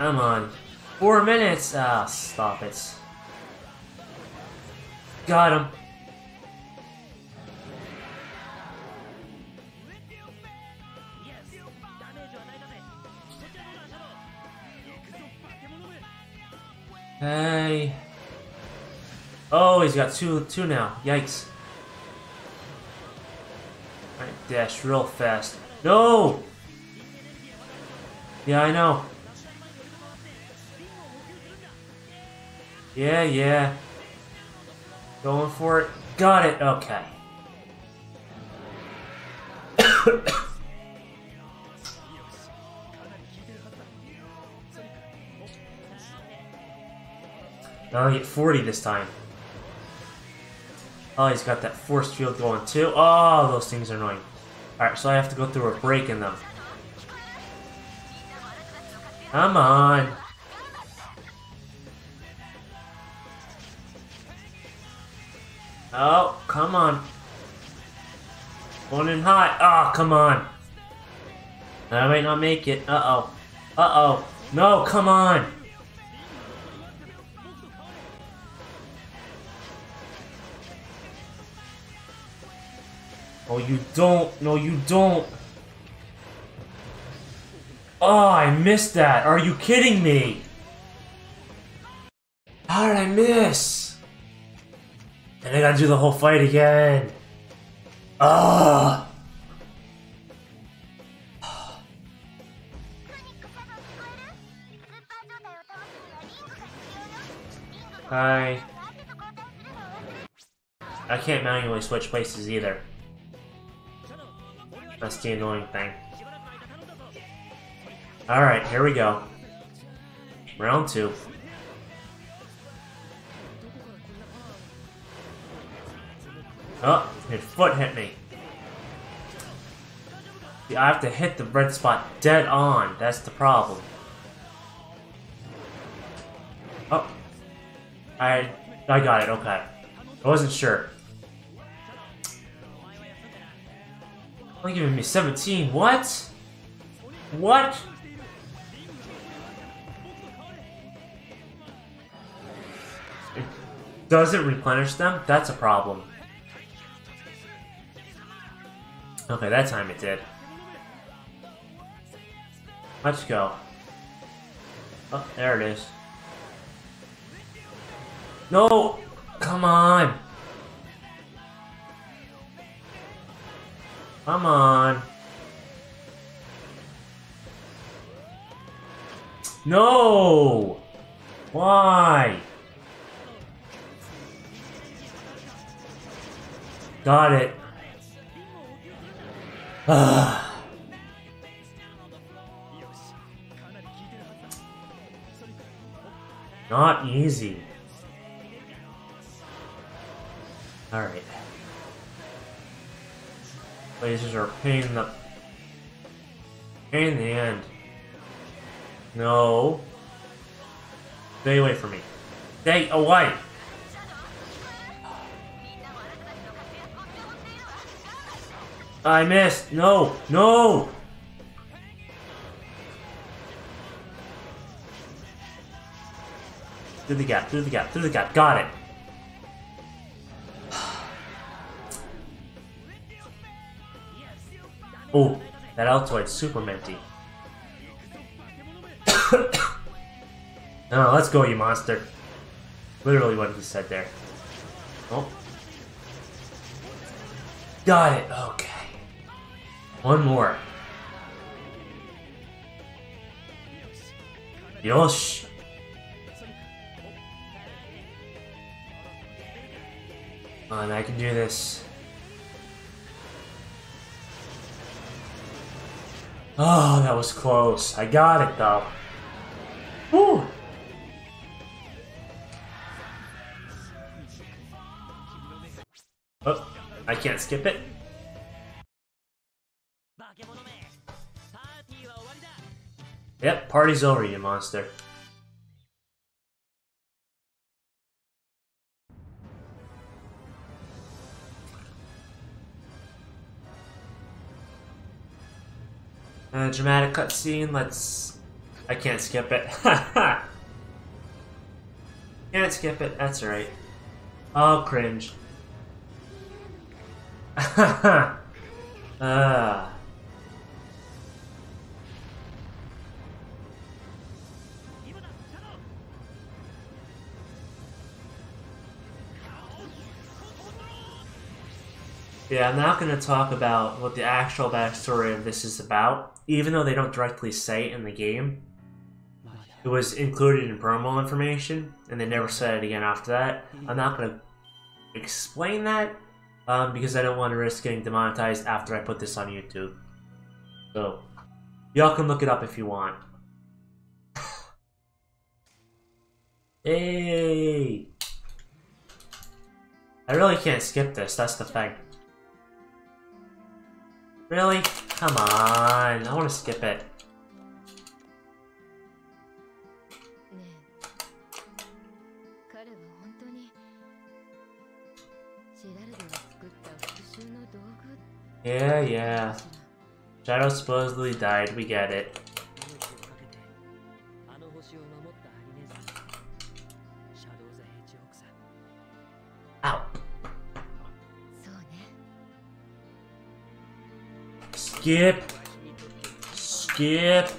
Come on. Four minutes! Ah, stop it. Got him. Hey. Oh, he's got two two now. Yikes. Alright, dash real fast. No! Yeah, I know. Yeah, yeah. Going for it. Got it. Okay. now I get 40 this time. Oh, he's got that force field going too. Oh, those things are annoying. Alright, so I have to go through a break in them. Come on. Oh, come on. Going in hot. Oh, ah, come on. I might not make it. Uh-oh. Uh-oh. No, come on. Oh, you don't. No, you don't. Oh, I missed that. Are you kidding me? How did I miss? And I gotta do the whole fight again. Ah. Hi. I can't manually switch places either. That's the annoying thing. Alright, here we go. Round two. Oh, his foot hit me. I have to hit the red spot dead on. That's the problem. Oh. I I got it, okay. I wasn't sure. Only giving me 17. What? What? It doesn't replenish them? That's a problem. Okay, that time it did. Let's go. Oh, there it is. No! Come on! Come on. No! Why? Got it. Not easy. Alright. Lasers are pain in the... Pain in the end. No. Stay away from me. Stay away! I missed! No! No! Through the gap, through the gap, through the gap. Got it. Oh, that Altoid's super minty. no, oh, let's go, you monster. Literally what he said there. Oh. Got it. Okay. One more. Yosh. On, I can do this. Oh, that was close. I got it though. Woo! Oh, I can't skip it. Yep, party's over, you monster. A dramatic cutscene. Let's I can't skip it. can't skip it, that's right. Oh, cringe. ah. Yeah, I'm not going to talk about what the actual backstory of this is about, even though they don't directly say it in the game. It was included in promo information, and they never said it again after that. I'm not going to explain that, um, because I don't want to risk getting demonetized after I put this on YouTube. So, y'all can look it up if you want. hey! I really can't skip this, that's the thing. Really? Come on. I want to skip it. Yeah, yeah. Shadow supposedly died, we get it. Skip. Skip.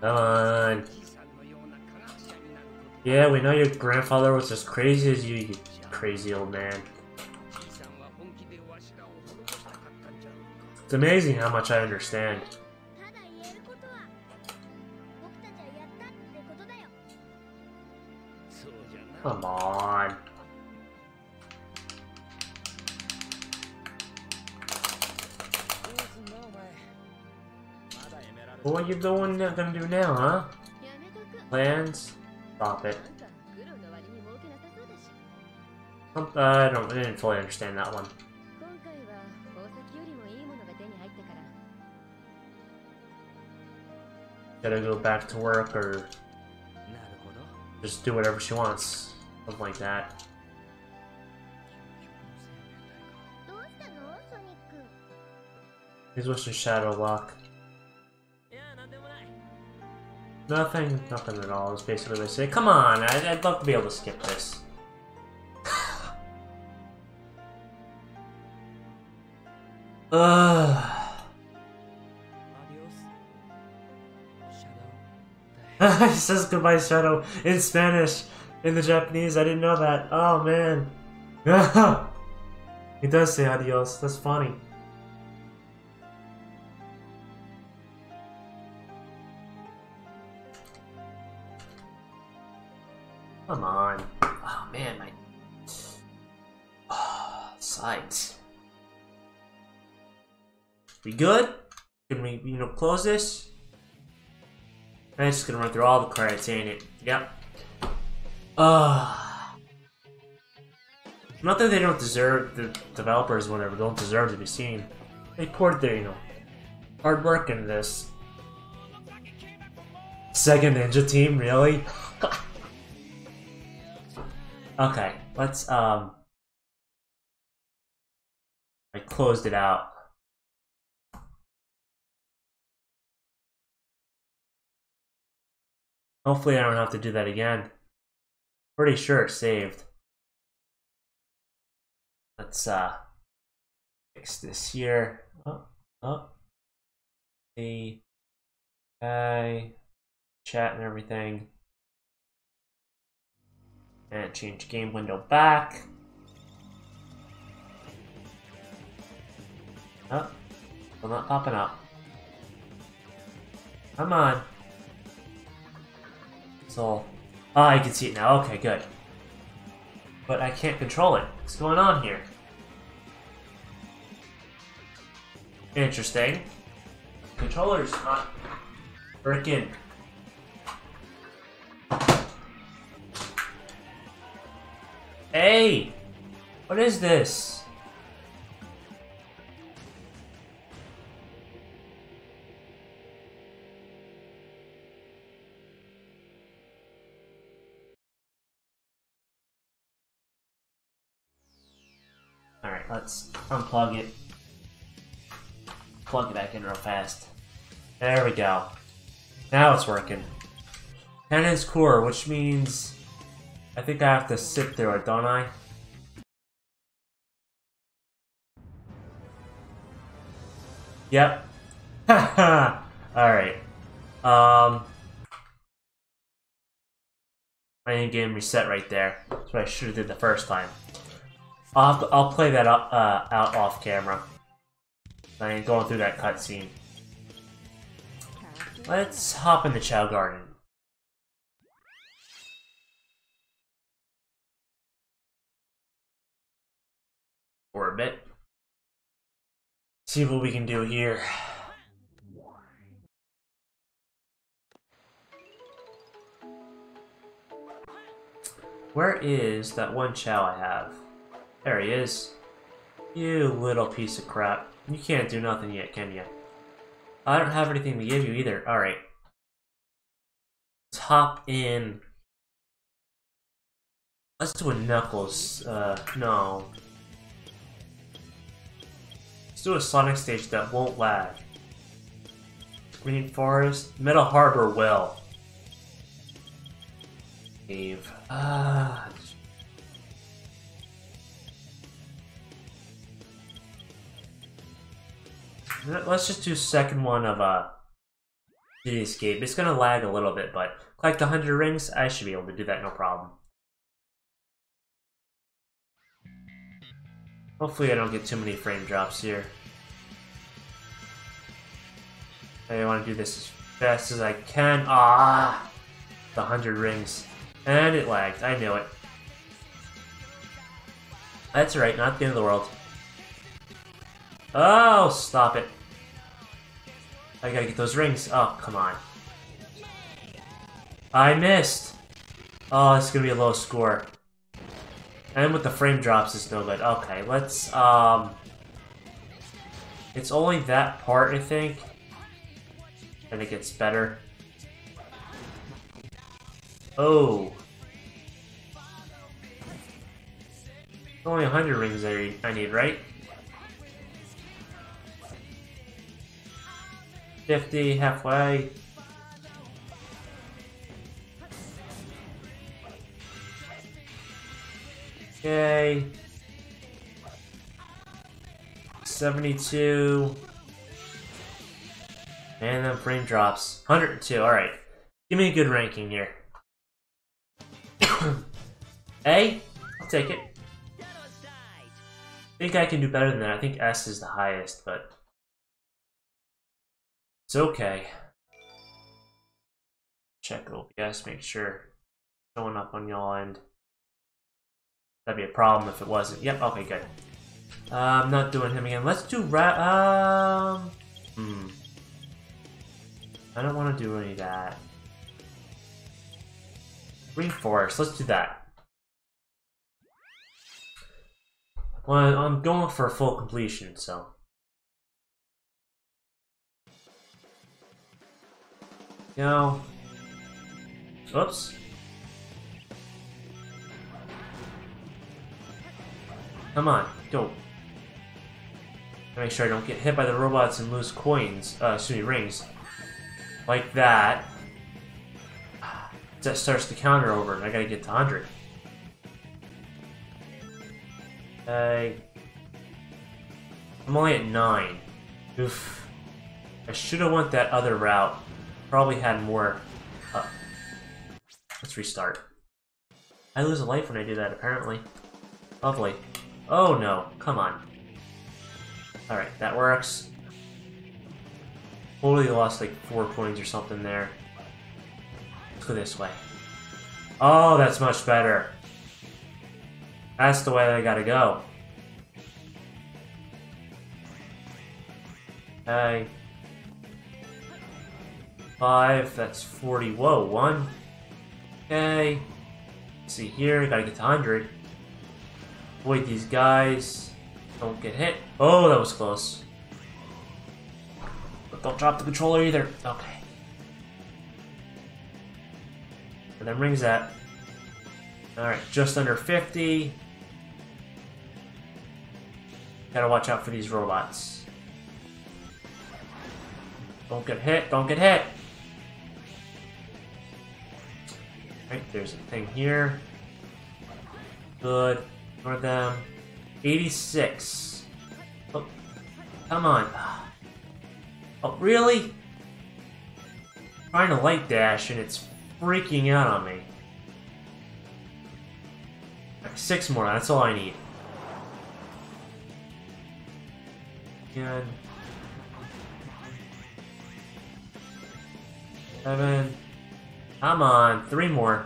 Come on. Yeah, we know your grandfather was as crazy as you, you crazy old man. It's amazing how much I understand. Come on. What are you doing gonna do now, huh? Plans? Stop it. Uh, I don't I didn't fully understand that one. Gotta go back to work or just do whatever she wants. Something like that. He's wishing Shadow luck. Nothing, nothing at all. Is basically what I say. Come on, I'd, I'd love to be able to skip this. Ugh. He says goodbye, Shadow, in Spanish. In the Japanese, I didn't know that. Oh, man. he does say adios. That's funny. Sides. We good? Can we, you know, close this? I'm just gonna run through all the credits, ain't it? Yep. Uh, not that they don't deserve, the developers, whatever, don't deserve to be seen. They poured their, you know, hard work into this. Second Ninja Team, really? Okay, let's, um... I closed it out. Hopefully I don't have to do that again. Pretty sure it's saved. Let's, uh... Fix this here. Oh, oh. The... Okay. Chat and everything. And change game window back. Oh, still not popping up. Come on. So, oh, ah, I can see it now. Okay, good. But I can't control it. What's going on here? Interesting. Controller's not working. Hey! What is this? Unplug it. Plug it back in real fast. There we go. Now it's working. Cannon's Core, which means I think I have to sit through it, don't I? Yep. Alright. Um my game reset right there. That's what I should have did the first time. I'll, to, I'll play that up, uh, out off camera. I ain't going through that cutscene. Let's hop in the Chao Garden. For a bit. See what we can do here. Where is that one Chao I have? There he is. You little piece of crap. You can't do nothing yet, can you? I don't have anything to give you either. Alright. Hop in. Let's do a Knuckles. Uh, no. Let's do a Sonic stage that won't lag. Green Forest. Metal Harbor will. Cave. Ah. Let's just do second one of uh, Escape. It's gonna lag a little bit, but collect 100 rings, I should be able to do that no problem. Hopefully I don't get too many frame drops here. I want to do this as fast as I can. Ah! The 100 rings. And it lagged. I knew it. That's right, not the end of the world. Oh, stop it. I gotta get those rings. Oh, come on. I missed. Oh, it's gonna be a low score. And with the frame drops, it's no good. Okay, let's, um... It's only that part, I think. And it gets better. Oh. Only 100 rings I need, right? 50, halfway. Okay. 72. And then frame drops. 102, alright. Give me a good ranking here. a? I'll take it. I think I can do better than that. I think S is the highest, but... It's okay. Check OBS, make sure showing up on y'all end. That'd be a problem if it wasn't. Yep, okay, good. Uh, I'm not doing him again. Let's do ra- um... Hmm. I don't want to do any of that. Green Forest, let's do that. Well, I'm going for full completion, so... No. Oops. Come on, go. Make sure I don't get hit by the robots and lose coins, uh, excuse me, rings. Like that. That starts the counter over, and I gotta get to 100. I... I'm only at 9. Oof. I should have went that other route probably had more... Uh, let's restart. I lose a life when I do that, apparently. Lovely. Oh no, come on. Alright, that works. Totally lost like four coins or something there. Let's go this way. Oh, that's much better. That's the way I gotta go. I 5, that's 40. Whoa, 1. Okay. Let's see here, gotta get to 100. Avoid these guys. Don't get hit. Oh, that was close. But don't drop the controller either. Okay. And then rings that. Alright, just under 50. Gotta watch out for these robots. Don't get hit, don't get hit! Right, there's a thing here. Good. Ignore them. 86. Oh, come on. Oh, really? trying to light dash and it's freaking out on me. Six more, that's all I need. Again. Seven. Come on, three more.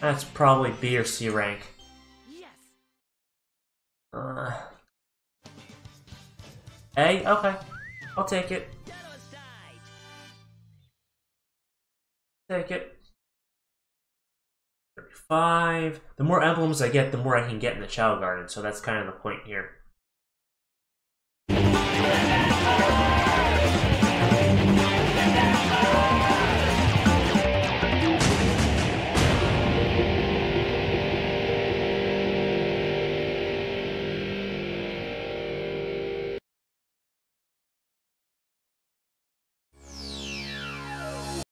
That's probably B or C rank. Yes. Uh, A? Okay. I'll take it. Take it. 35. The more emblems I get, the more I can get in the Chao Garden, so that's kind of the point here.